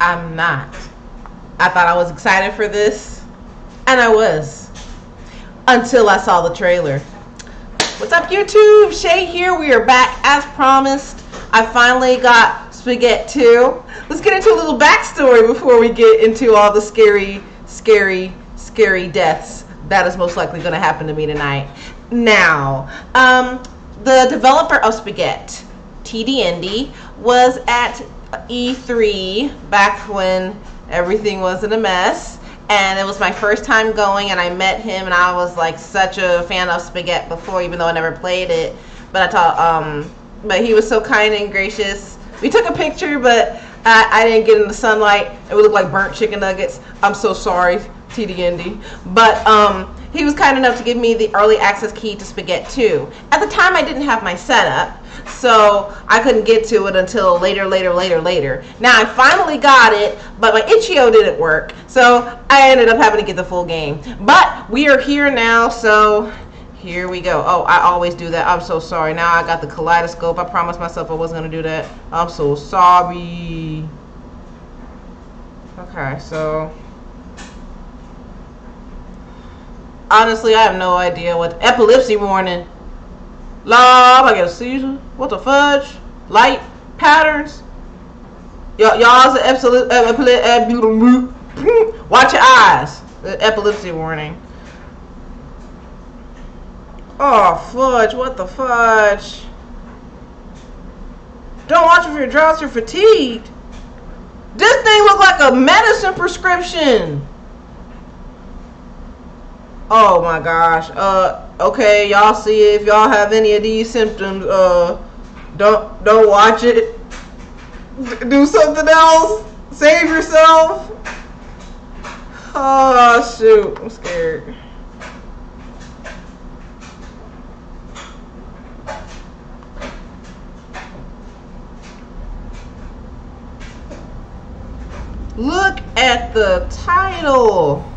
I'm not. I thought I was excited for this, and I was. Until I saw the trailer. What's up, YouTube? Shay here. We are back as promised. I finally got Spaghetti 2. Let's get into a little backstory before we get into all the scary, scary, scary deaths that is most likely going to happen to me tonight. Now, um, the developer of Spaghetti, TD Indy, was at E3 back when everything wasn't a mess. And it was my first time going, and I met him, and I was like such a fan of Spaghetti before, even though I never played it. But I thought, um, but he was so kind and gracious. We took a picture, but I, I didn't get in the sunlight. It would look like burnt chicken nuggets. I'm so sorry, TDND. But um, he was kind enough to give me the early access key to Spaghetti 2. At the time, I didn't have my setup, so I couldn't get to it until later, later, later, later. Now I finally got it, but my itch.io didn't work, so I ended up having to get the full game. But we are here now, so here we go. Oh, I always do that. I'm so sorry. Now I got the kaleidoscope. I promised myself I wasn't going to do that. I'm so sorry. Okay, so honestly, I have no idea what epilepsy warning. Love, I get a seizure. What the fudge? Light patterns. Y'all, y'all's an absolute. Uh, watch your eyes. Epilepsy warning. Oh fudge! What the fudge? Don't watch if you're drowsy or fatigued. This thing look like a medicine prescription. Oh my gosh. Uh okay, y'all see if y'all have any of these symptoms, uh don't don't watch it. Do something else. Save yourself. Oh shoot, I'm scared. Look at the title.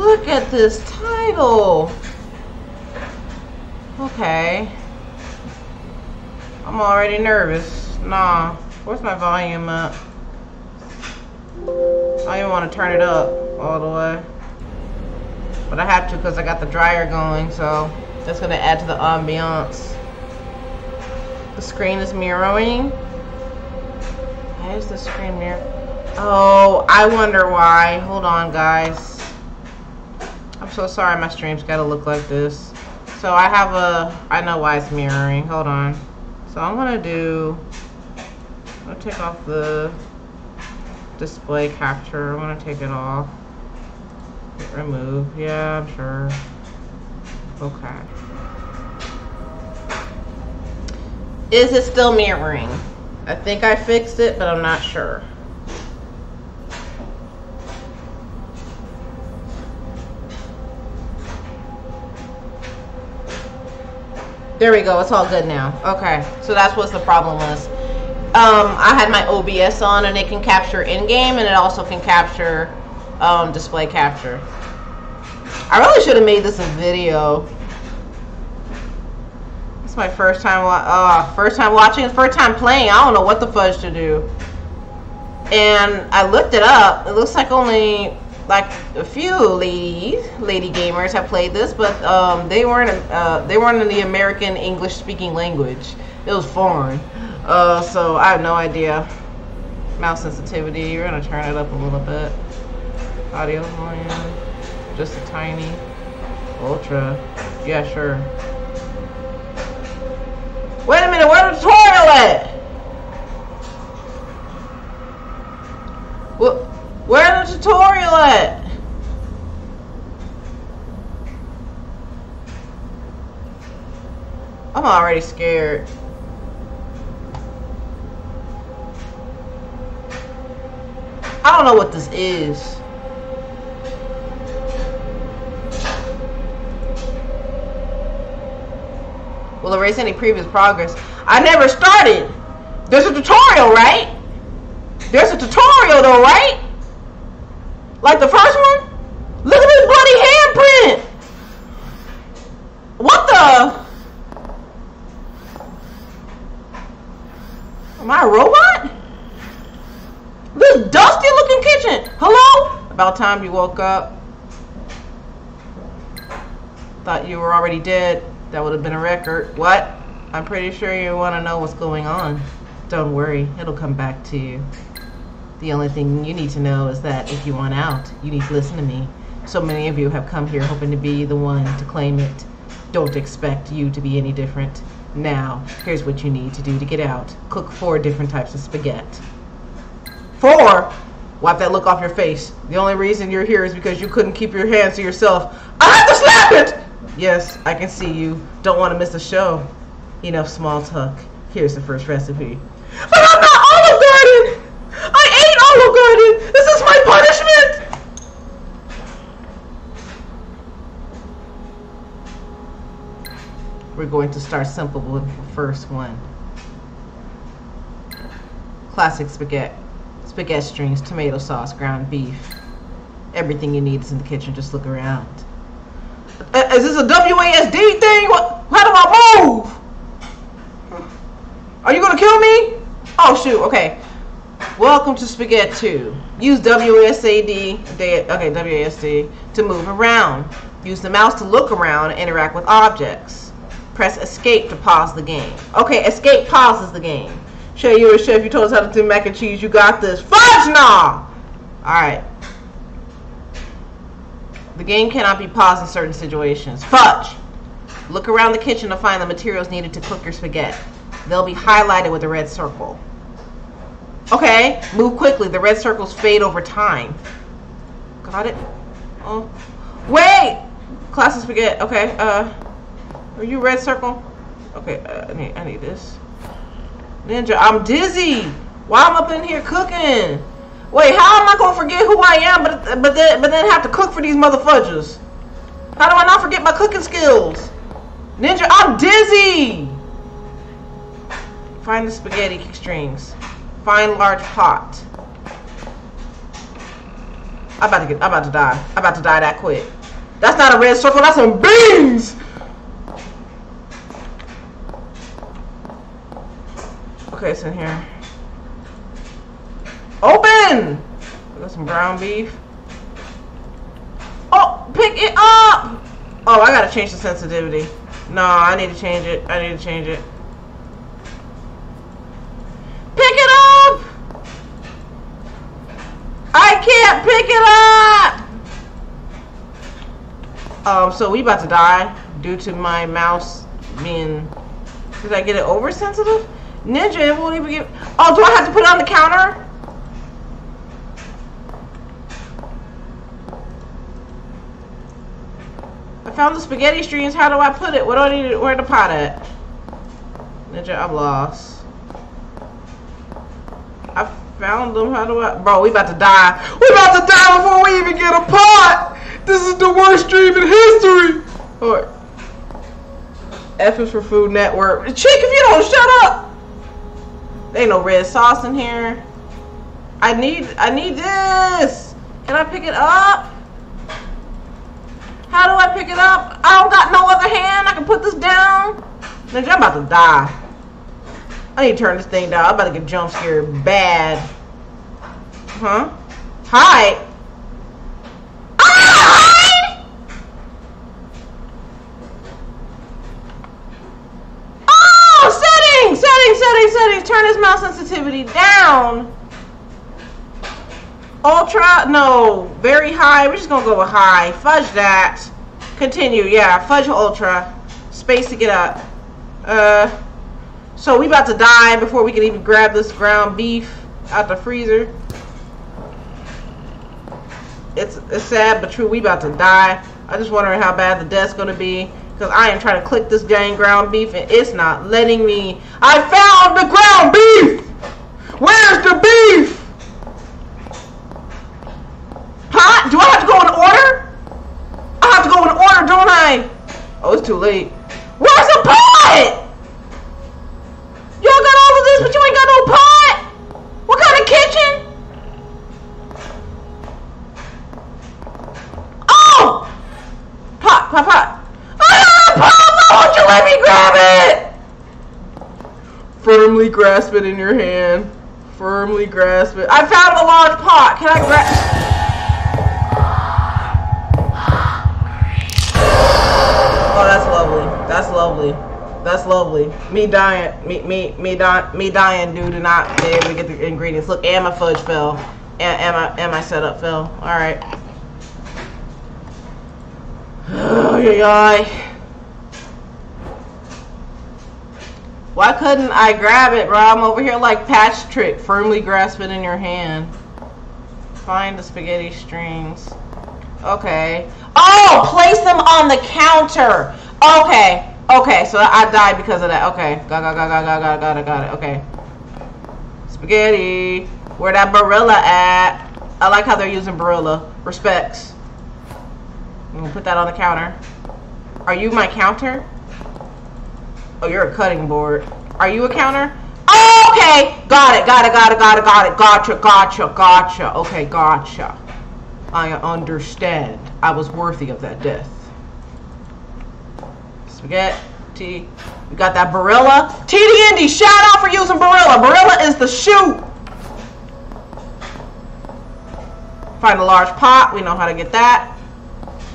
Look at this title. Okay. I'm already nervous. Nah. Where's my volume up? I don't even want to turn it up all the way. But I have to because I got the dryer going, so that's going to add to the ambiance. The screen is mirroring. Why is the screen mirror? Oh, I wonder why. Hold on, guys. So sorry my stream's gotta look like this. So I have a, I know why it's mirroring. Hold on. So I'm gonna do, I'm gonna take off the display capture. I'm gonna take it off. Remove. Yeah, I'm sure. Okay. Is it still mirroring? I think I fixed it, but I'm not sure. There we go. It's all good now. Okay. So that's what the problem was. Um, I had my OBS on and it can capture in-game and it also can capture um, display capture. I really should have made this a video. It's my first time, uh, first time watching, first time playing. I don't know what the fudge to do. And I looked it up. It looks like only like a few ladies, lady gamers have played this, but um, they weren't uh, they weren't in the American English speaking language. It was foreign, uh, so I have no idea. Mouse sensitivity. We're gonna turn it up a little bit. Audio volume, just a tiny. Ultra. Yeah, sure. Wait a minute. Where's the tutorial at? What? Where's the tutorial at? I'm already scared. I don't know what this is. Will erase any previous progress. I never started. There's a tutorial, right? There's a tutorial though, right? Like the first one? Look at this bloody handprint! What the? Am I a robot? This dusty looking kitchen. Hello? About time you woke up. Thought you were already dead. That would have been a record. What? I'm pretty sure you want to know what's going on. Don't worry, it'll come back to you. The only thing you need to know is that if you want out, you need to listen to me. So many of you have come here hoping to be the one to claim it. Don't expect you to be any different. Now, here's what you need to do to get out. Cook four different types of spaghetti. Four? Wipe that look off your face. The only reason you're here is because you couldn't keep your hands to yourself. I have to slap it! Yes, I can see you. Don't want to miss the show. Enough small talk. Here's the first recipe. But I'm not Olive Garden! I ate Olive Garden! This is my punishment! We're going to start simple with the first one. Classic spaghetti. Spaghetti strings, tomato sauce, ground beef. Everything you need is in the kitchen. Just look around. Uh, is this a WASD thing? What? How do I move? Are you gonna kill me? Oh shoot. Okay. Welcome to Spaghetti 2. Use WASD, okay, WASD to move around. Use the mouse to look around and interact with objects. Press escape to pause the game. Okay, escape pauses the game. Show you a chef, you told us how to do mac and cheese. You got this. Fudge now! Alright. The game cannot be paused in certain situations. Fudge! Look around the kitchen to find the materials needed to cook your spaghetti. They'll be highlighted with a red circle. Okay, move quickly. The red circles fade over time. Got it? Oh, wait! Classic spaghetti. Okay, uh, are you red circle? Okay, uh, I need, I need this. Ninja, I'm dizzy. Why am I up in here cooking? Wait, how am I gonna forget who I am, but but then but then have to cook for these motherfuckers? How do I not forget my cooking skills? Ninja, I'm dizzy. Find the spaghetti strings. Find large pot. I'm about to get. I'm about to die. I'm about to die that quick. That's not a red circle. That's some beans. Okay, it's in here. Open. Got some ground beef. Oh, pick it up. Oh, I gotta change the sensitivity. No, I need to change it. I need to change it. Pick it up! I can't pick it up! Um, so we about to die due to my mouse being... Did I get it oversensitive? Ninja, it won't even get... Oh, do I have to put it on the counter? I found the spaghetti strings. How do I put it? What do I need? Where the pot at? Ninja, I'm lost. I found them. How do I? Bro, we about to die. We about to die before we even get a pot. This is the worst stream in history. Alright. F is for Food Network. Chick, if you don't shut up. Ain't no red sauce in here. I need, I need this. Can I pick it up? How do I pick it up? I don't got no other hand. I can put this down. Ninja, I'm about to die. I need to turn this thing down. I'm about to get jump scared bad. Huh? Hide? Hide! Oh, settings, settings. Turn his mouse sensitivity down. Ultra, no, very high. We're just gonna go with high. Fudge that. Continue, yeah. Fudge ultra. Space to get up. Uh. So we about to die before we can even grab this ground beef out the freezer. It's, it's sad but true. We about to die. I'm just wondering how bad the death's gonna be. Because I am trying to click this dang ground beef and it's not letting me. I found the ground beef! Where's the beef? Pot? Do I have to go in order? I have to go in order, don't I? Oh, it's too late. Where's the pot? Y'all got all of this, but you ain't got no pot? What kind of kitchen? Oh! Pot, pot, pot. I got a pot! Why won't you let me grab it? Firmly grasp it in your hand. Firmly grasp it. I found a large pot. Can I grab? Oh, that's lovely. That's lovely. That's lovely. Me dying, me me me dying, me dying due to not be able to get the ingredients. Look, and my fudge fell, and, and my and my setup fell. All right. Oh yeah. Why couldn't I grab it, bro? I'm over here like patch trick. Firmly grasp it in your hand. Find the spaghetti strings. Okay. Oh, place them on the counter. Okay. Okay, so I died because of that. Okay. Got got got got got got got it got it. Okay. Spaghetti. Where that Barilla at? I like how they're using Barilla. Respects. I'm gonna put that on the counter. Are you my counter? Oh, you're a cutting board. Are you a counter? Oh, okay. Got it, got it, got it, got it, got it. Gotcha, gotcha, gotcha. Okay, gotcha. I understand. I was worthy of that death. Spaghetti. We got that Barilla. TD Indy, shout out for using Barilla. Barilla is the shoe. Find a large pot. We know how to get that.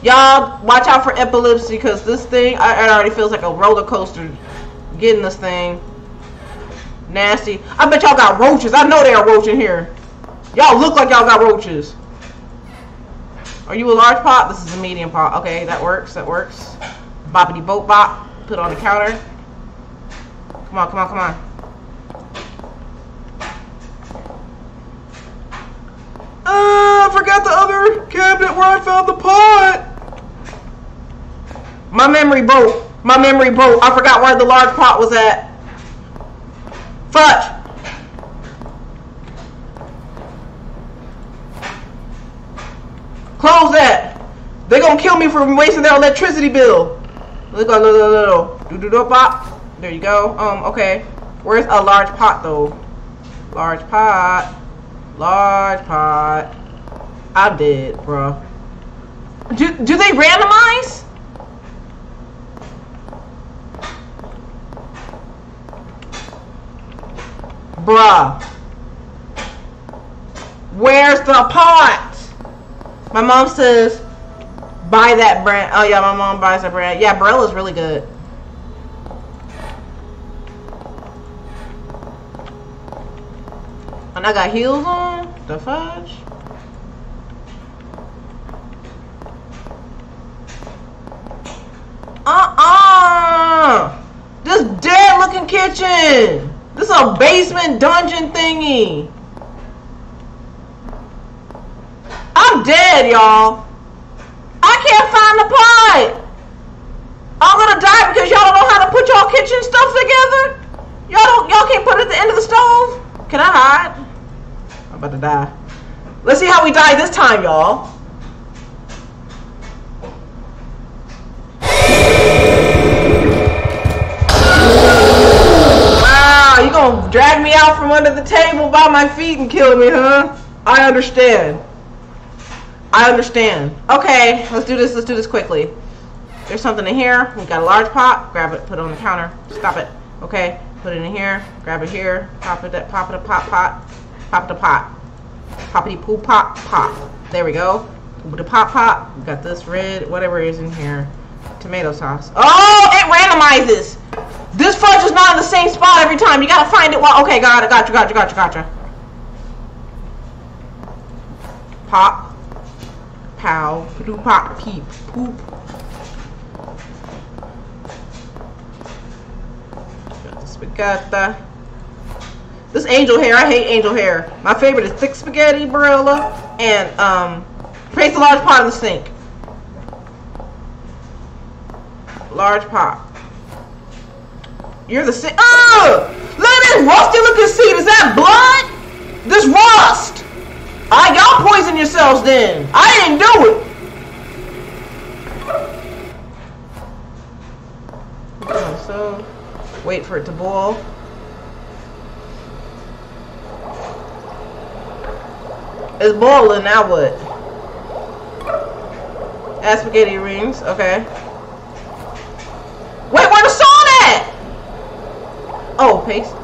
Y'all, watch out for epilepsy because this thing, it already feels like a roller coaster getting this thing. Nasty. I bet y'all got roaches. I know there are roaches in here. Y'all look like y'all got roaches. Are you a large pot? This is a medium pot. Okay, that works. That works. Boppity boat bop. Put on the counter. Come on, come on, come on. Uh, I forgot the other cabinet where I found the pot. My memory broke. My memory broke. I forgot where the large pot was at. Fudge. Close that. They're gonna kill me for wasting their electricity bill. Look, look, look, look, do do do pop. There you go. Um, okay. Where's a large pot though? Large pot. Large pot. I'm dead, bro. Do do they randomize? Bruh. Where's the pot? My mom says, buy that brand. Oh, yeah, my mom buys that brand. Yeah, Barilla's really good. And I got heels on? The fudge? Uh-uh! This dead looking kitchen! This is a basement dungeon thingy! I'm dead, y'all. I can't find the pot. I'm gonna die because y'all don't know how to put y'all kitchen stuff together. Y'all don't. Y'all can't put it at the end of the stove. Can I hide? I'm about to die. Let's see how we die this time, y'all. Out from under the table by my feet and kill me, huh? I understand. I understand. Okay, let's do this. Let's do this quickly. There's something in here. We got a large pot. Grab it. Put it on the counter. Stop it. Okay. Put it in here. Grab it here. Pop it. Pop it. Pop pot. Pop the pot. Poppity poo pop pop. There we go. The pop pop. We got this red. Whatever is in here. Tomato sauce. Oh, it randomizes. This fudge is not in the same spot every time. You gotta find it. Well, okay, got it. Gotcha. Gotcha. Gotcha. Gotcha. Pop pow, poop, pop, peep, poop. Got the spaghetti. This angel hair, I hate angel hair. My favorite is thick spaghetti, Barilla, and um, place a large pot in the sink. Large pot. You're the sink. Oh! Look at this rusty looking seed. Is that blood? This rust. I y'all poison yourselves then. I didn't do it. Oh, so wait for it to boil. It's boiling now what? Add spaghetti rings, okay. Wait, where the paste.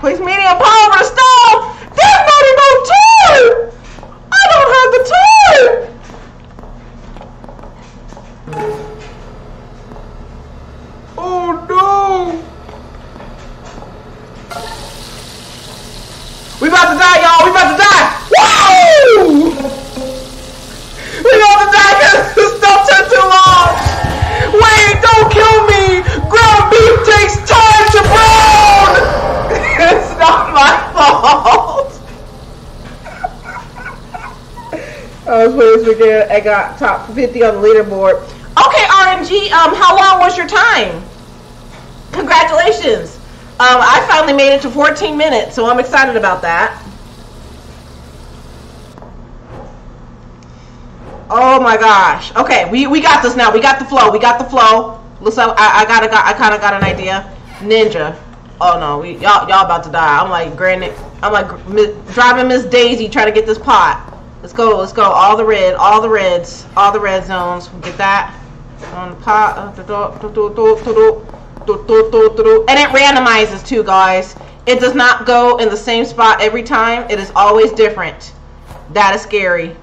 Please media, please. I got top 50 on the leaderboard. Okay, RNG. Um, how long was your time? Congratulations. Um, I finally made it to 14 minutes, so I'm excited about that. Oh my gosh. Okay, we, we got this now. We got the flow. We got the flow. Looks like I, I got got I kind of got an idea. Ninja. Oh no, we y'all y'all about to die. I'm like granted. I'm like driving Miss Daisy trying to get this pot. Let's go, let's go. All the red, all the reds, all the red zones. We'll get that on the pot. And it randomizes too, guys. It does not go in the same spot every time. It is always different. That is scary.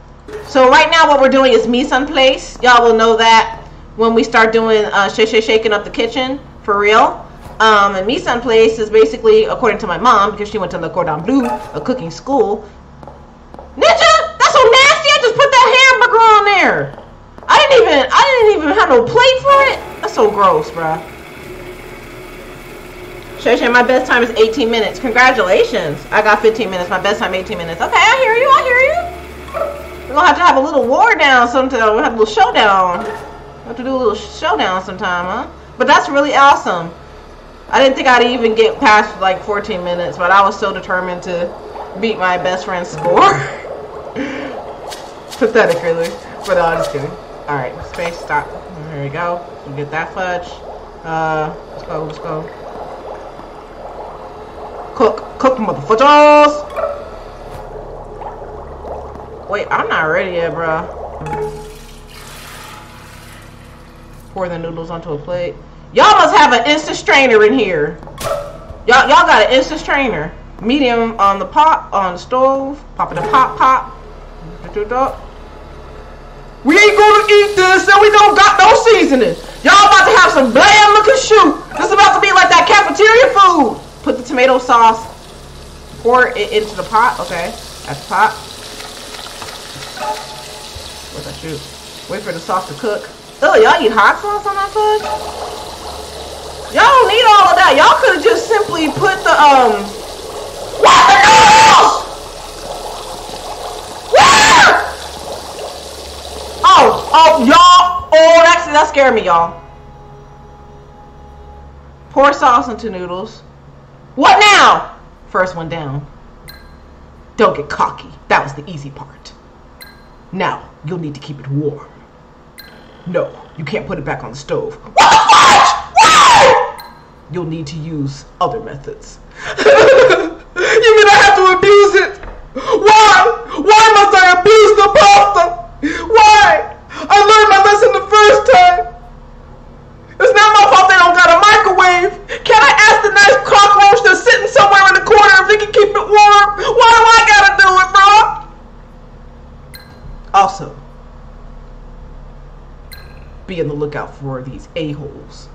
So right now what we're doing is mise en place. Y'all will know that when we start doing uh, sh shaking up the kitchen for real. Um, and mise en place is basically, according to my mom, because she went to Le Cordon Bleu, a cooking school. Ninja! On there. I didn't even, I didn't even have no plate for it. That's so gross, bruh. Shay Shay, my best time is 18 minutes. Congratulations. I got 15 minutes. My best time 18 minutes. Okay, I hear you. I hear you. We're gonna have to have a little war down sometime. We'll have a little showdown. We'll have to do a little showdown sometime, huh? But that's really awesome. I didn't think I'd even get past like 14 minutes, but I was so determined to beat my best friend's score. Pathetic, really. But uh, I'm just kidding. Alright, space, stop. There we go. We get that fudge. Uh, let's go, let's go. Cook, cook, the motherfuckers! Wait, I'm not ready yet, bro. Pour the noodles onto a plate. Y'all must have an instant strainer in here. Y'all, y'all got an instant strainer. Medium on the pot, on the stove. Pop it a pop, pop. We ain't gonna eat this and we don't got no seasoning. Y'all about to have some bland looking shoot. This is about to be like that cafeteria food. Put the tomato sauce, pour it into the pot. Okay, that's the pot. What's that shoot? Wait for the sauce to cook. Oh, y'all eat hot sauce on that fudge? Y'all don't need all of that. Y'all could have just simply put the um. What the noodles? Where? Oh, y'all. Oh, that's that scared me, y'all. Pour sauce into noodles. What now? First one down. Don't get cocky. That was the easy part. Now, you'll need to keep it warm. No, you can't put it back on the stove. What the fudge? Why? You'll need to use other methods. you mean I have to abuse it? Why? Why must I abuse the pasta? Why? I learned my lesson the first time. It's not my fault they don't got a microwave. Can I ask the nice cockroach that's sitting somewhere in the corner if they can keep it warm? Why do I gotta do it, bro? Also, lookout for these a-holes.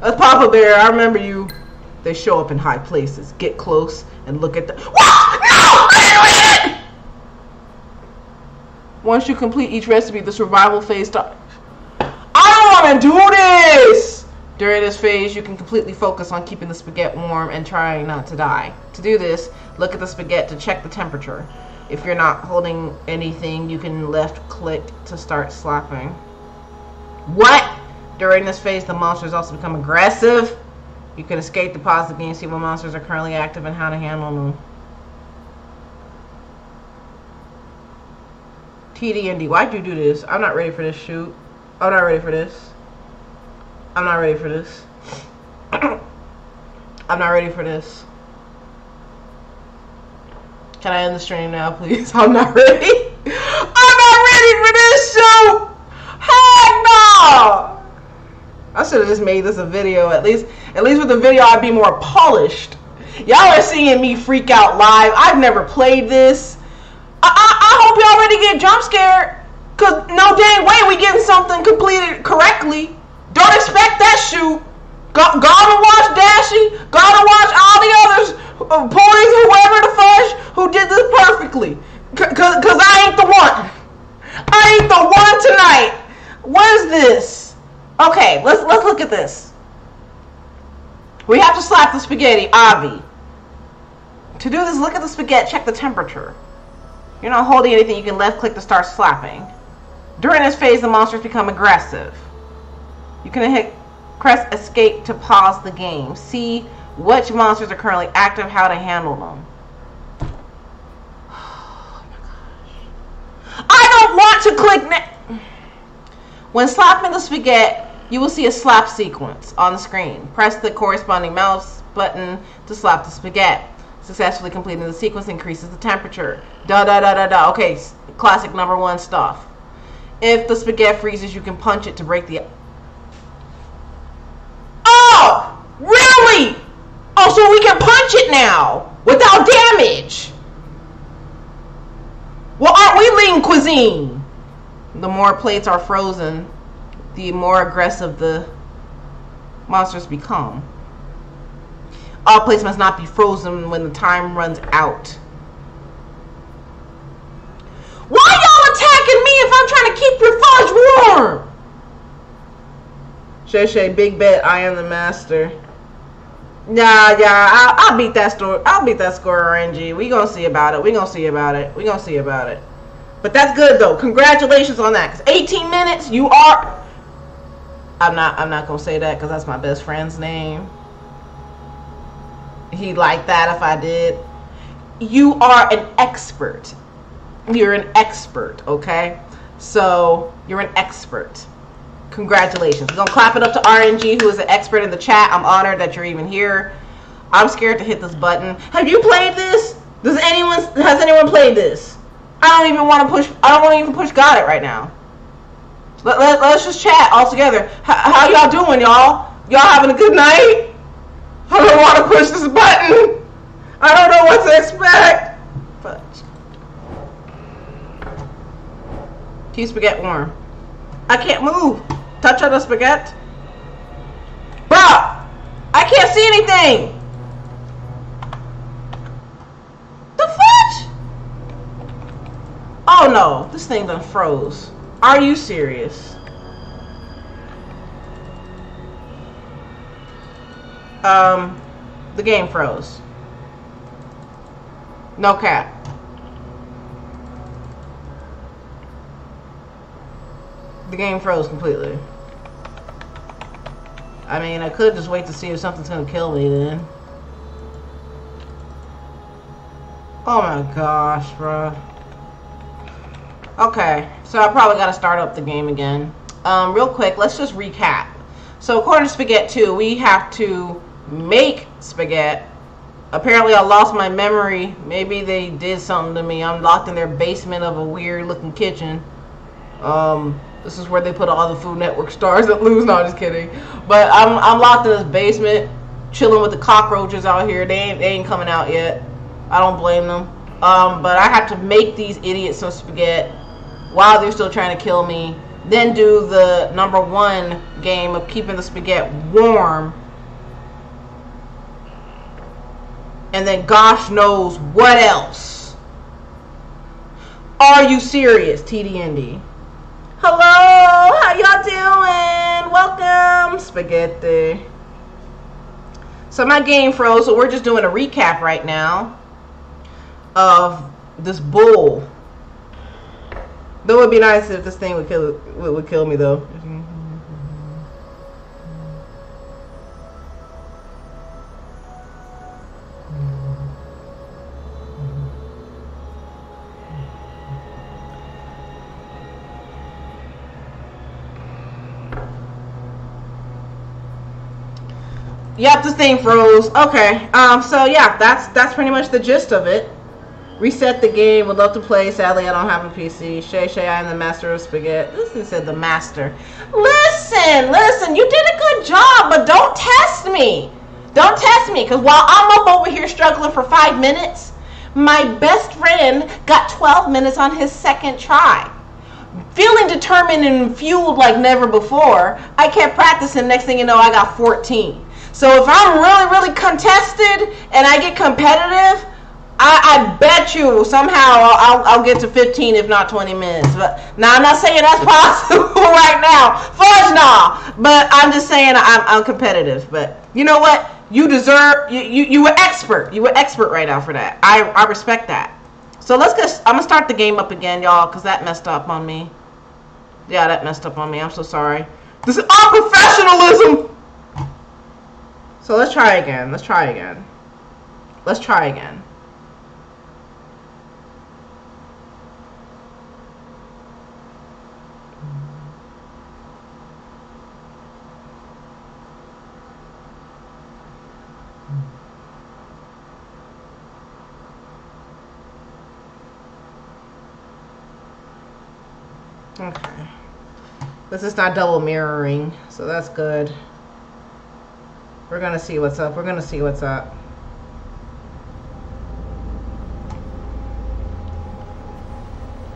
That's Papa Bear. I remember you. They show up in high places. Get close and look at the. No! Once you complete each recipe, the survival phase starts. I don't want to do this! During this phase, you can completely focus on keeping the spaghetti warm and trying not to die. To do this, look at the spaghetti to check the temperature. If you're not holding anything, you can left click to start slapping. What? During this phase, the monsters also become aggressive. You can escape the pause game, see what monsters are currently active and how to handle them. TDND, why'd you do this? I'm not ready for this shoot. I'm not ready for this. I'm not ready for this. I'm not ready for this. Can I end the stream now, please? I'm not ready. I'm not ready for this show. Heck no. I should have just made this a video. At least, at least with the video, I'd be more polished. Y'all are seeing me freak out live. I've never played this. I, I, I hope y'all ready to get jump scared. Cause no dang way we getting something completed correctly. Don't expect that shoot. Go, gotta watch Dashie. Gotta watch all the others, boys, whoever the fudge, who did this perfectly. Cause, cause I ain't the one. I ain't the one tonight. What is this? Okay, let's let's look at this. We have to slap the spaghetti, Avi. To do this, look at the spaghetti, check the temperature. You're not holding anything, you can left click to start slapping. During this phase, the monsters become aggressive. You can hit press escape to pause the game. See which monsters are currently active, how to handle them. Oh I don't want to click When slapping the spaghetti, you will see a slap sequence on the screen. Press the corresponding mouse button to slap the spaghetti. Successfully completing the sequence increases the temperature. Da da da da da. Okay, classic number one stuff. If the spaghetti freezes, you can punch it to break the... Oh! Really? Oh, so we can punch it now without damage. Well, aren't we lean cuisine? The more plates are frozen, the more aggressive the monsters become. All plates must not be frozen when the time runs out. Why y'all attacking me if I'm trying to keep your fudge warm? Shay Shay, big bet, I am the master. Nah, yeah, I'll, I'll beat that score. I'll beat that score, RNG. We gonna see about it. We gonna see about it. We gonna see about it. But that's good though. Congratulations on that. Cause 18 minutes, you are. I'm not. I'm not gonna say that because that's my best friend's name. He like that if I did. You are an expert you're an expert, okay? So you're an expert. Congratulations. We're gonna clap it up to RNG, who is an expert in the chat. I'm honored that you're even here. I'm scared to hit this button. Have you played this? Does anyone has anyone played this? I don't even want to push. I don't want to even push. Got it right now. Let, let, let's just chat all together. H how y'all doing, y'all? Y'all having a good night? I don't want to push this button. I don't know what to expect. But keep spaghetti warm. I can't move. Touch on the spaghetti. Bruh! I can't see anything! The fudge? Oh no, this thing done froze. Are you serious? Um, the game froze. No cap. The game froze completely. I mean, I could just wait to see if something's gonna kill me then. Oh my gosh, bro. Okay, so I probably gotta start up the game again. Um, real quick, let's just recap. So according to Spaghetti 2, we have to make spaghetti. Apparently I lost my memory. Maybe they did something to me. I'm locked in their basement of a weird looking kitchen. Um, this is where they put all the Food Network stars that lose. No, I'm just kidding. But I'm I'm locked in this basement, chilling with the cockroaches out here. They ain't they ain't coming out yet. I don't blame them. Um, but I have to make these idiots some spaghetti while they're still trying to kill me. Then do the number one game of keeping the spaghetti warm. And then gosh knows what else. Are you serious, TDND? Hello, how y'all doing? Welcome, spaghetti. So my game froze, so we're just doing a recap right now of this bull. Though it would be nice if this thing would kill would, would kill me though. Yep, this thing froze. Okay. Um. So yeah, that's that's pretty much the gist of it. Reset the game. Would love to play. Sadly, I don't have a PC. Shay Shay, I am the master of spaghetti. Listen, said the master. Listen, listen. You did a good job, but don't test me. Don't test me, cause while I'm up over here struggling for five minutes, my best friend got 12 minutes on his second try. Feeling determined and fueled like never before, I kept practicing. Next thing you know, I got 14. So if I'm really, really contested and I get competitive, I, I bet you somehow I'll, I'll, get to 15, if not 20 minutes. But now I'm not saying that's possible right now. Fudge nah. But I'm just saying I'm, I'm competitive. But you know what? You deserve. You, you you were expert. You were expert right now for that. I I respect that. So let's get. I'm gonna start the game up again, y'all, because that messed up on me. Yeah, that messed up on me. I'm so sorry. This is unprofessionalism. So let's try again. Let's try again. Let's try again. Okay. This is not double mirroring, so that's good. We're gonna see what's up. We're gonna see what's up.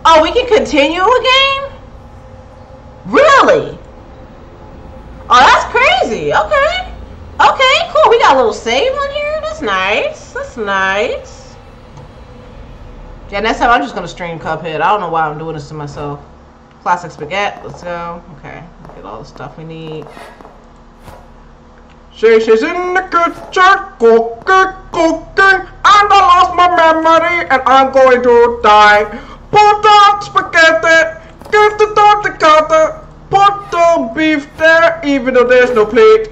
Oh, we can continue a game? Really? Oh, that's crazy. Okay. Okay, cool. We got a little save on here. That's nice. That's nice. Yeah, next time I'm just gonna stream Cuphead. I don't know why I'm doing this to myself. Classic spaghetti. Let's go. Okay. Get all the stuff we need. She's in the kitchen cooking, cooking, and I lost my memory and I'm going to die. Put the spaghetti, get the tortilla cutter, put the beef there even though there's no plate.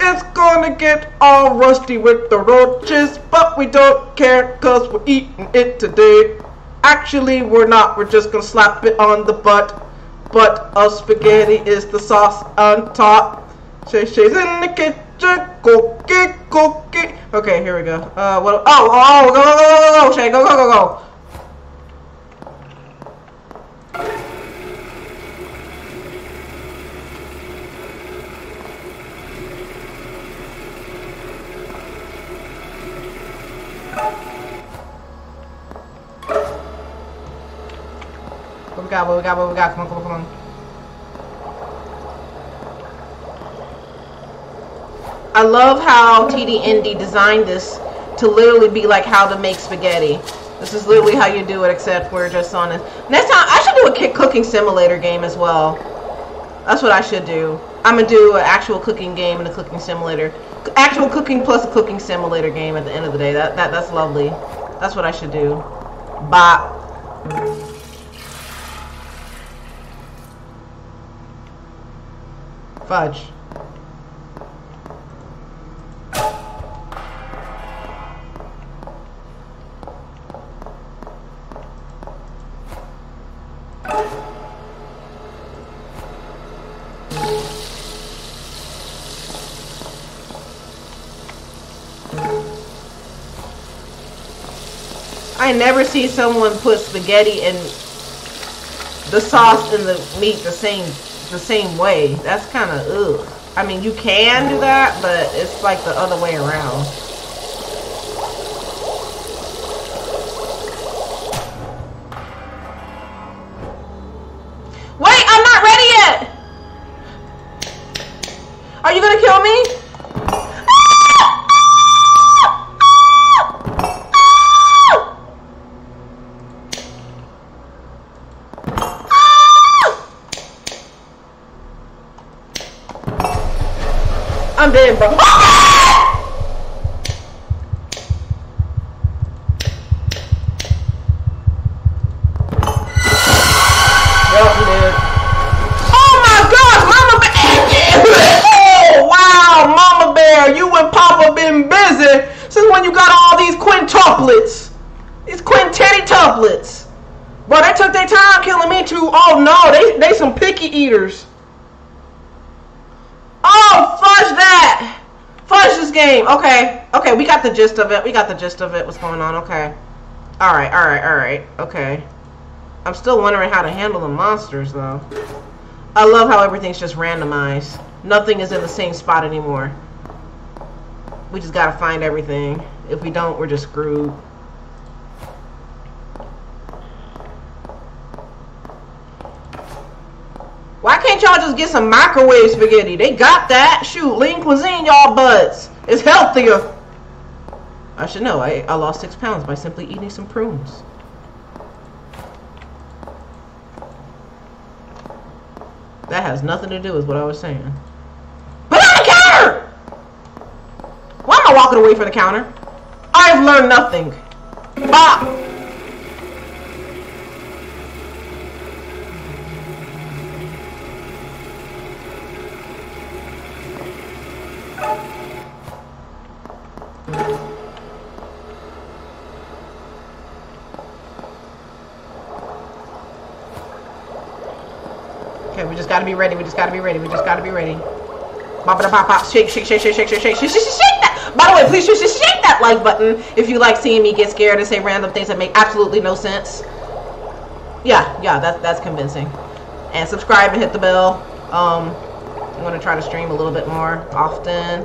It's gonna get all rusty with the roaches, but we don't care cause we're eating it today. Actually, we're not. We're just gonna slap it on the butt. But of spaghetti is the sauce on top. Shay's in the kitchen. Okay, here we go. Uh, what? Oh, oh, oh, go, go, go, go, go, Shay, go, go, go, go. What we got? What we got? What we got? Come on, come on, come on. I love how TDND designed this to literally be like how to make spaghetti. This is literally how you do it, except we're just on it. Next time, I should do a cooking simulator game as well. That's what I should do. I'm gonna do an actual cooking game and a cooking simulator. Actual cooking plus a cooking simulator game at the end of the day. That that that's lovely. That's what I should do. Bop. Fudge. Never see someone put spaghetti and the sauce and the meat the same the same way. That's kind of ugh. I mean, you can do that, but it's like the other way around. Oh no, they they some picky eaters. Oh, fudge that! Fudge this game. Okay, okay, we got the gist of it. We got the gist of it. What's going on? Okay. All right, all right, all right. Okay. I'm still wondering how to handle the monsters though. I love how everything's just randomized. Nothing is in the same spot anymore. We just gotta find everything. If we don't, we're just screwed. Why can't y'all just get some microwave spaghetti? They got that. Shoot, lean cuisine, y'all butts. It's healthier. I should know. I, I lost six pounds by simply eating some prunes. That has nothing to do with what I was saying. Put on the counter! Why am I walking away from the counter? I've learned nothing. Ah! Be ready. We just gotta be ready. We just gotta be ready. Pop it pop pop. Shake, shake, shake, shake, shake, shake, shake, shake, shake, shake that. By the way, please just shake that like button if you like seeing me get scared and say random things that make absolutely no sense. Yeah, yeah, that's that's convincing. And subscribe and hit the bell. Um, I'm gonna try to stream a little bit more often.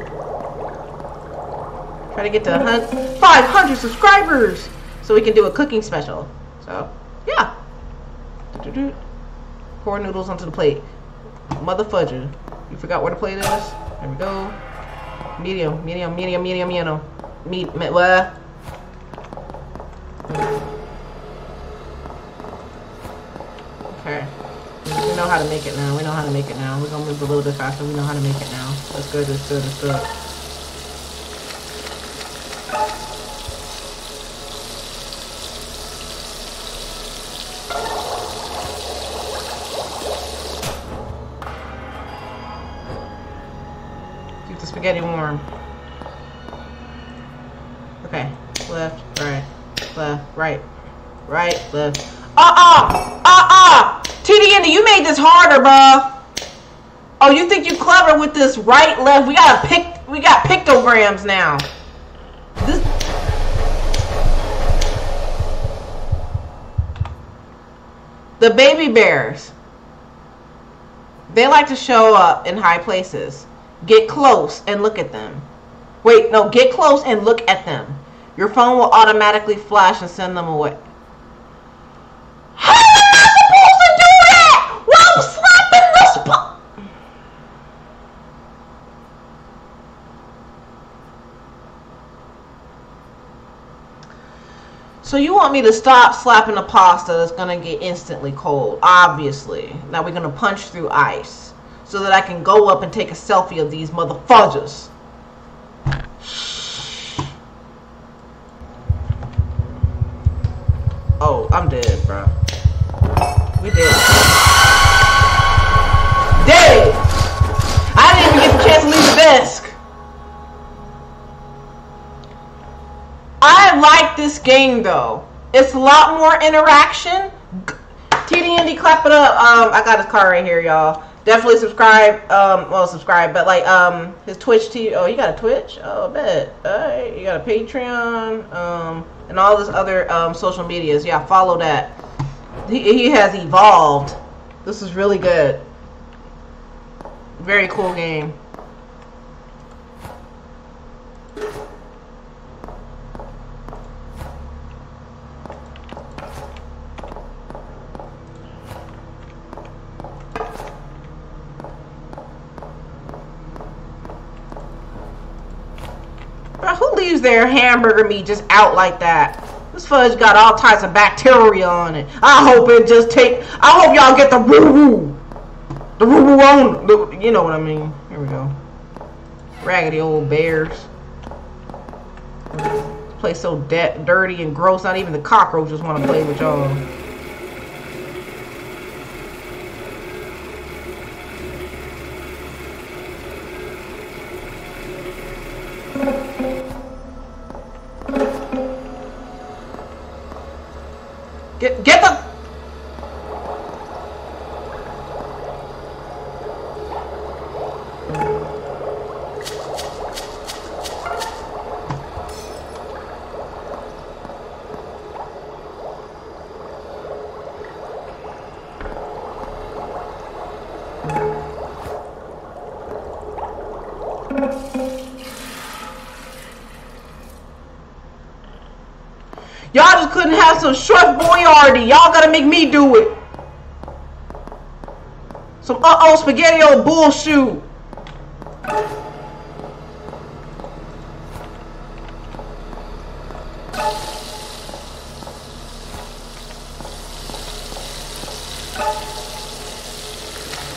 Try to get to 500 subscribers so we can do a cooking special. So, yeah. Pour noodles onto the plate. Mother fudger. You forgot where the plate is? There we go. Medium, medium, medium, medium, medium. Meat, me, what? Okay. We know how to make it now. We know how to make it now. We're gonna move a little bit faster. We know how to make it now. That's good, that's good, that's good. Spaghetti warm. Okay. Left, right, left, right, right, left. Uh-uh! Uh-uh! TD Indy, you made this harder, bruh. Oh, you think you clever with this right, left? We gotta pick, we got pictograms now. This... The baby bears. They like to show up in high places. Get close and look at them. Wait, no, get close and look at them. Your phone will automatically flash and send them away. How am I supposed to do that? While slapping the spot. So you want me to stop slapping a pasta that's gonna get instantly cold, obviously. Now we're gonna punch through ice so that I can go up and take a selfie of these motherfuckers. Oh, I'm dead, bro. We dead. Dead! I didn't even get the chance to leave the desk. I like this game though. It's a lot more interaction. TD Indy, clap it up. Um, I got his car right here, y'all. Definitely subscribe. Um, well, subscribe, but like um, his Twitch. T- oh, you got a Twitch? Oh, I bet. All right, you got a Patreon. Um, and all this other um social medias. Yeah, follow that. He he has evolved. This is really good. Very cool game. Bro, who leaves their hamburger meat just out like that? This fudge got all types of bacteria on it. I hope it just take. I hope y'all get the woo woo. The woo woo on. The, you know what I mean. Here we go. Raggedy old bears. This place so dirty and gross. Not even the cockroaches want to play with y'all. Get get the have some short Boyardee. Y'all gotta make me do it. Some uh-oh spaghetti old bullshit.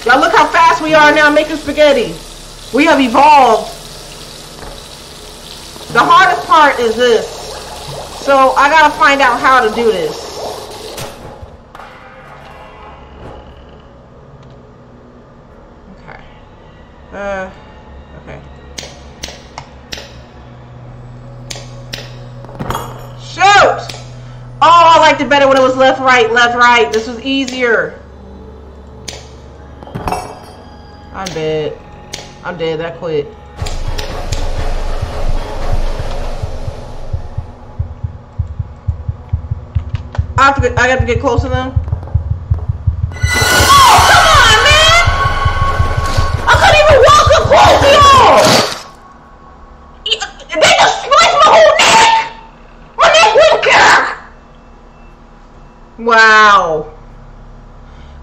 Y'all look how fast we are now making spaghetti. We have evolved. The hardest part is this. So I gotta find out how to do this. Okay. Uh, okay. Shoot! Oh, I liked it better when it was left, right, left, right. This was easier. I'm dead. I'm dead. That quit. I have to get, I have to get close to them. Oh, come on, man! I couldn't even walk up close to y'all! They just spliced my whole neck! My neck went! Wow.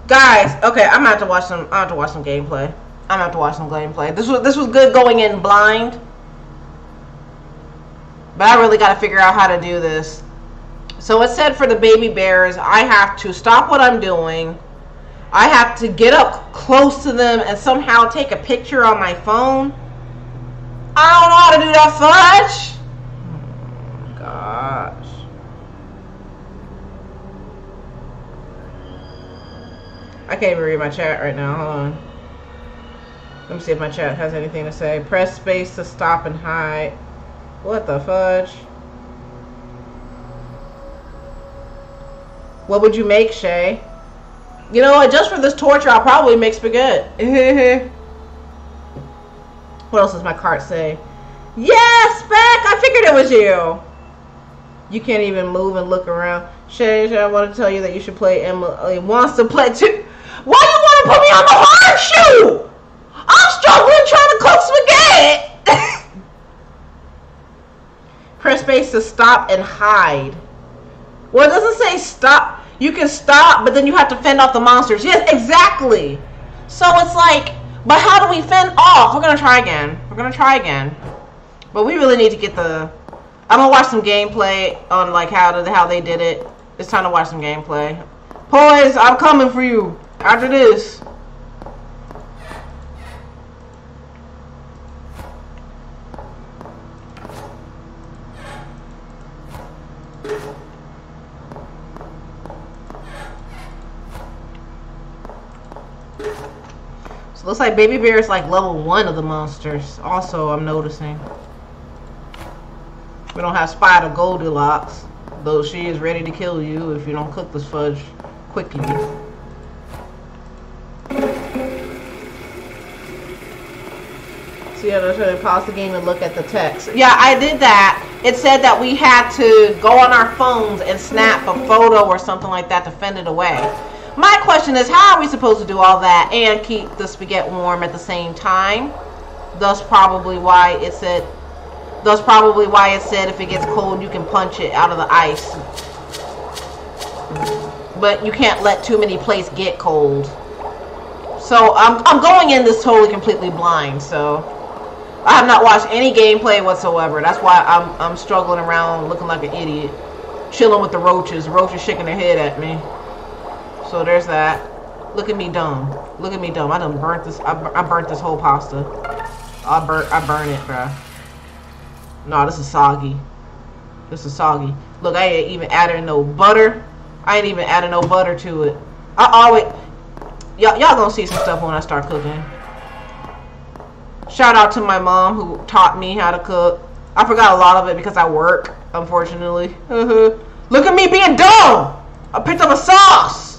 Guys, okay, I'm gonna have to watch some I have to watch some gameplay. I'm gonna have to watch some gameplay. This was this was good going in blind. But I really gotta figure out how to do this. So it said for the baby bears, I have to stop what I'm doing. I have to get up close to them and somehow take a picture on my phone. I don't know how to do that fudge. Oh gosh. I can't even read my chat right now. Hold on. Let me see if my chat has anything to say. Press space to stop and hide. What the fudge? What would you make, Shay? You know what? Just for this torture, I'll probably make spaghetti. what else does my cart say? Yes, Spec! I figured it was you. You can't even move and look around. Shay, Shay, I want to tell you that you should play Emily wants to play too. Why do you want to put me on the hard shoe? I'm struggling trying to cook spaghetti. Press space to stop and hide. Well, it doesn't say stop. You can stop, but then you have to fend off the monsters. Yes, exactly. So it's like, but how do we fend off? We're gonna try again. We're gonna try again. But we really need to get the. I'm gonna watch some gameplay on like how to how they did it. It's time to watch some gameplay. Boys, I'm coming for you after this. Like Baby Bear is like level one of the monsters. Also, I'm noticing. We don't have Spider Goldilocks, though she is ready to kill you if you don't cook this fudge quickly. So yeah, let's try to pause the game and look at the text. Yeah, I did that. It said that we had to go on our phones and snap a photo or something like that to fend it away. My question is, how are we supposed to do all that and keep the spaghetti warm at the same time? Thus, probably why it said. Thus, probably why it said if it gets cold, you can punch it out of the ice. But you can't let too many plates get cold. So I'm I'm going in this totally completely blind. So I have not watched any gameplay whatsoever. That's why I'm I'm struggling around looking like an idiot, chilling with the roaches. Roaches shaking their head at me. So there's that. Look at me dumb. Look at me dumb. I done burnt this. I, I burnt this whole pasta. I burn I burn it, bro. No, this is soggy. This is soggy. Look, I ain't even added no butter. I ain't even added no butter to it. I always y'all gonna see some stuff when I start cooking. Shout out to my mom who taught me how to cook. I forgot a lot of it because I work, unfortunately. Look at me being dumb! I picked up a sauce!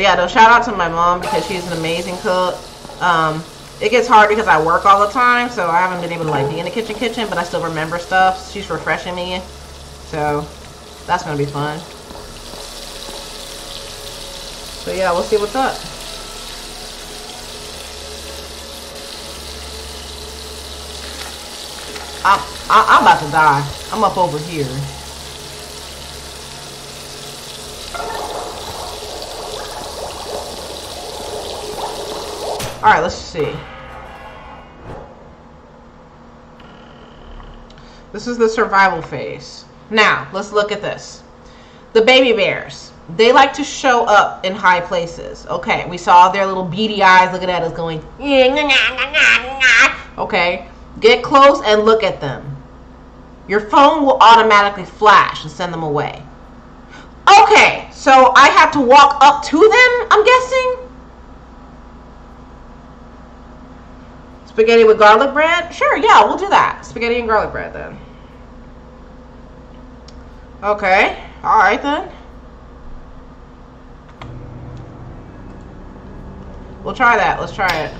But yeah, though, shout out to my mom because she's an amazing cook. Um, it gets hard because I work all the time, so I haven't been able to like be in the kitchen kitchen, but I still remember stuff. She's refreshing me, so that's gonna be fun. So yeah, we'll see what's up. I'm, I'm about to die. I'm up over here. Alright, let's see. This is the survival phase. Now, let's look at this. The baby bears. They like to show up in high places. Okay, we saw their little beady eyes looking at us going, okay. Get close and look at them. Your phone will automatically flash and send them away. Okay, so I have to walk up to them, I'm guessing? Spaghetti with garlic bread? Sure, yeah, we'll do that. Spaghetti and garlic bread then. Okay, alright then. We'll try that. Let's try it.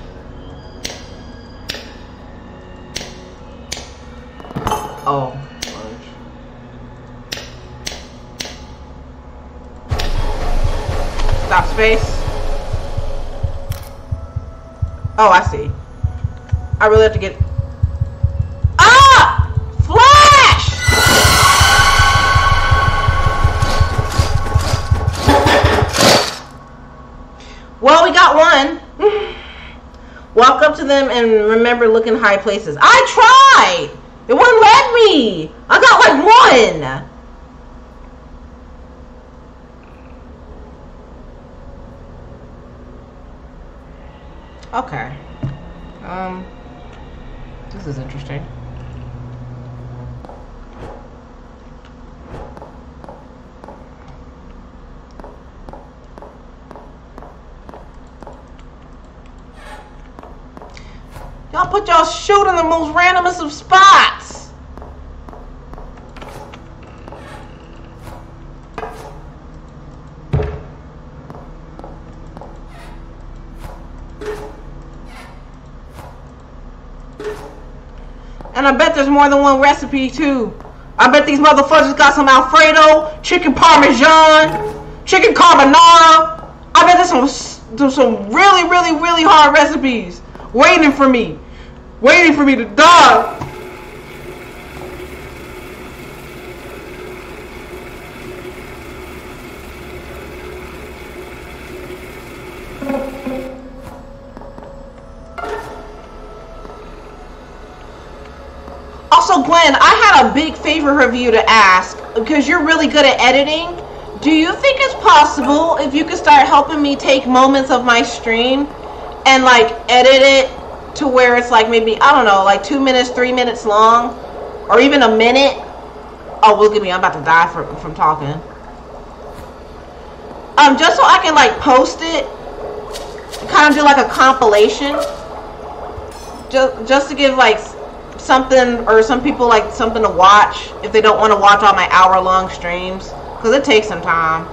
Oh. Stop space. Oh, I see. I really have to get... Ah! Flash! Well, we got one. Walk up to them and remember looking high places. I tried! It wouldn't let me. I got like one. Okay. Um, this is interesting. Y'all put y'all shoot in the most randomest of spots. And I bet there's more than one recipe too. I bet these motherfuckers got some Alfredo, chicken parmesan, chicken carbonara. I bet there's some, there's some really, really, really hard recipes waiting for me, waiting for me to die. Also, Gwen, I had a big favor of you to ask because you're really good at editing. Do you think it's possible if you could start helping me take moments of my stream and like edit it to where it's like maybe I don't know, like two minutes, three minutes long, or even a minute. Oh, look at me! I'm about to die from from talking. Um, just so I can like post it, kind of do like a compilation, just just to give like something or some people like something to watch if they don't want to watch all my hour long streams because it takes some time.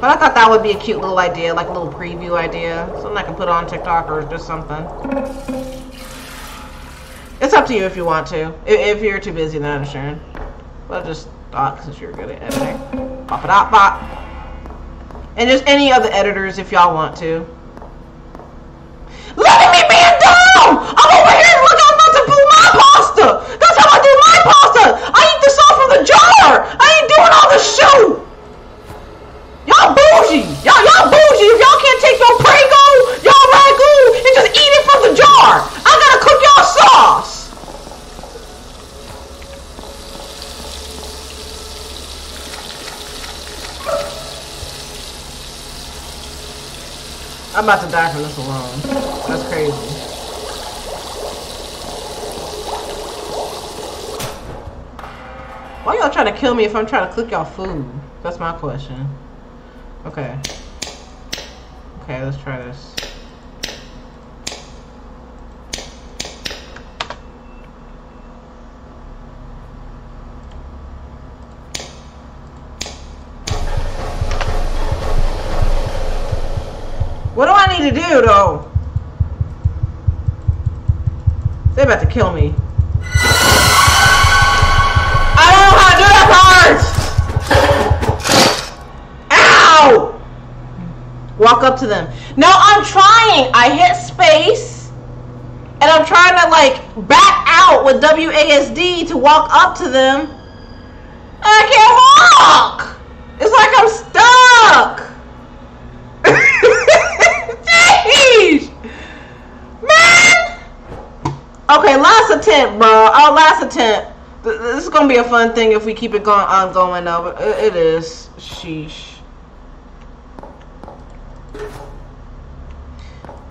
But I thought that would be a cute little idea, like a little preview idea. Something I can put on TikTok or just something. It's up to you if you want to. If, you're too busy, then I'm understand. But I just thought, since you're good at editing. Pop it out, pop. And just any other editors if y'all want to. Let me being dumb! I'm over here looking, I'm about to do my pasta! That's how I do my pasta! I eat jar! I ain't doing all the shoot! Y'all bougie. Y'all y'all bougie. If y'all can't take your Prego, y'all ragu, and just eat it from the jar. I gotta cook y'all sauce. I'm about to die from this alone. That's crazy. Why y'all trying to kill me if I'm trying to cook y'all food? That's my question. Okay. Okay, let's try this. What do I need to do, though? They're about to kill me. Walk up to them. No, I'm trying. I hit space. And I'm trying to, like, back out with WASD to walk up to them. I can't walk! It's like I'm stuck! Jeez! Man! Okay, last attempt, bro. Our last attempt. This is gonna be a fun thing if we keep it going ongoing it it is. Sheesh.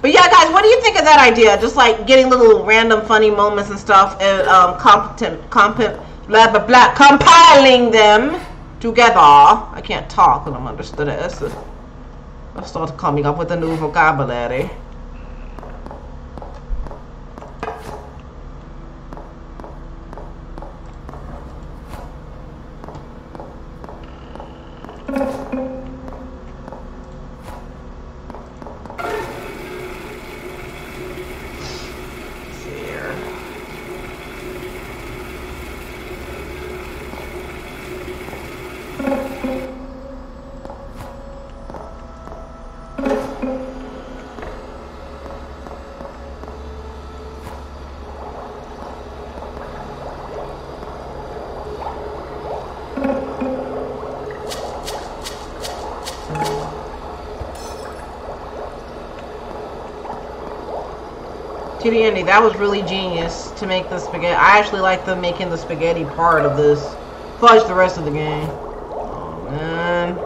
But yeah, guys, what do you think of that idea? Just like getting little random funny moments and stuff, and um, competent, competent, blah blah blah, compiling them together. I can't talk when I'm under stress. I start coming up with a new vocabulary. Andy, that was really genius to make the spaghetti. I actually like the making the spaghetti part of this. Fudge the rest of the game. Oh man.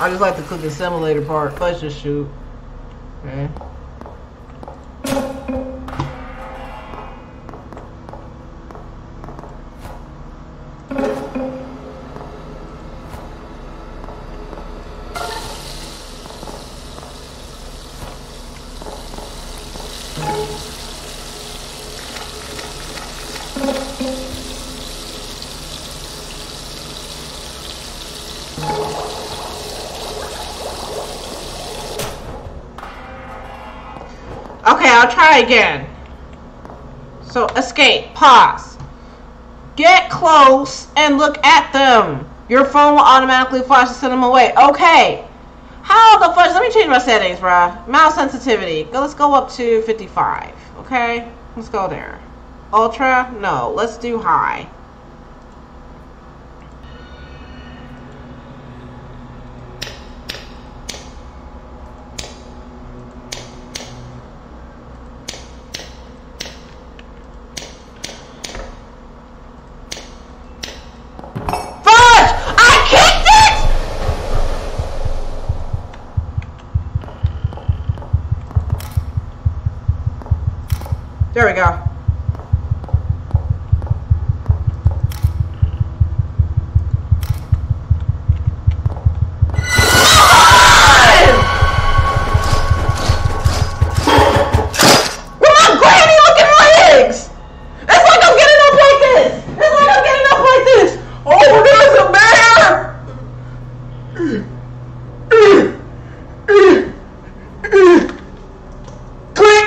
I just like the cooking simulator part. Fudge the shoot. Okay. Try again. So escape, pause. Get close and look at them. Your phone will automatically flash to send them away. Okay. How the fudge? Let me change my settings, bruh. Mouse sensitivity. Let's go up to 55. Okay? Let's go there. Ultra? No. Let's do high. Fudge! I kicked it! There we go. With my granny looking legs! It's like I'm getting up like this! It's like I'm getting up like this! Oh, there's a bear! Click!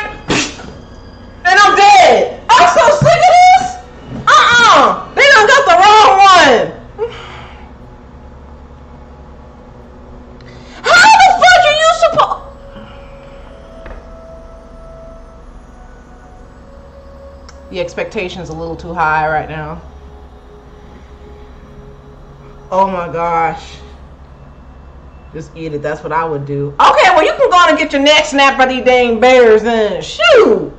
And I'm dead! I'm so sick of this! Uh-uh! They done got the wrong one! How the fuck are you supposed... The expectation's a little too high right now. Oh my gosh. Just eat it. That's what I would do. Okay, well you can go on and get your neck snapped by these dang bears then. Shoot!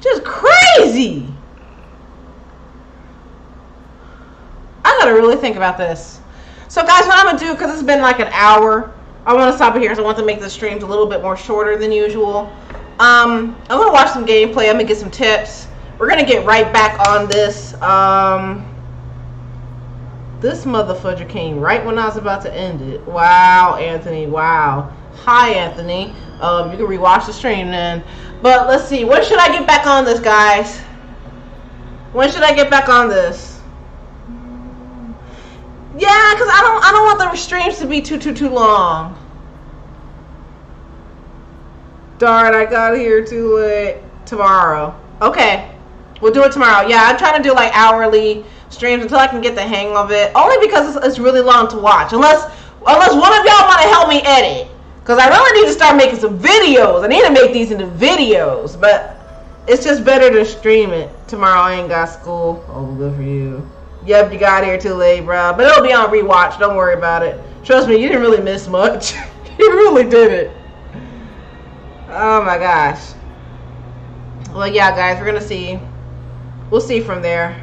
Just crazy! I gotta really think about this. So guys, what I'm gonna do, because it's been like an hour, I want to stop it here because I want to make the streams a little bit more shorter than usual. Um, I'm gonna watch some gameplay. I'm gonna get some tips. We're gonna get right back on this. Um, this motherfucker came right when I was about to end it. Wow, Anthony. Wow. Hi, Anthony. Um, you can rewatch the stream then. But let's see. When should I get back on this, guys? When should I get back on this? Yeah, cause I don't. I don't want the streams to be too too too long. Darn, I got here too late. Tomorrow. Okay. We'll do it tomorrow. Yeah, I'm trying to do like hourly streams until I can get the hang of it. Only because it's, it's really long to watch. Unless unless one of y'all want to help me edit. Because I really need to start making some videos. I need to make these into videos. But it's just better to stream it. Tomorrow I ain't got school. Oh, good for you. Yep, you got here too late, bro. But it'll be on rewatch. Don't worry about it. Trust me, you didn't really miss much. you really didn't. Oh my gosh. Well, yeah, guys, we're gonna see. We'll see from there.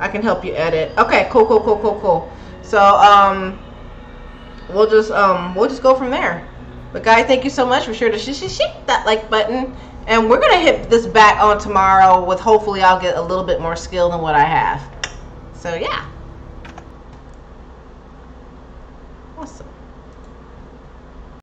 I can help you edit. Okay, cool, cool, cool, cool, cool. So, um, we'll just um, we'll just go from there. But guys, thank you so much. For sure to sh- that like button, and we're gonna hit this back on tomorrow. With hopefully, I'll get a little bit more skill than what I have. So yeah.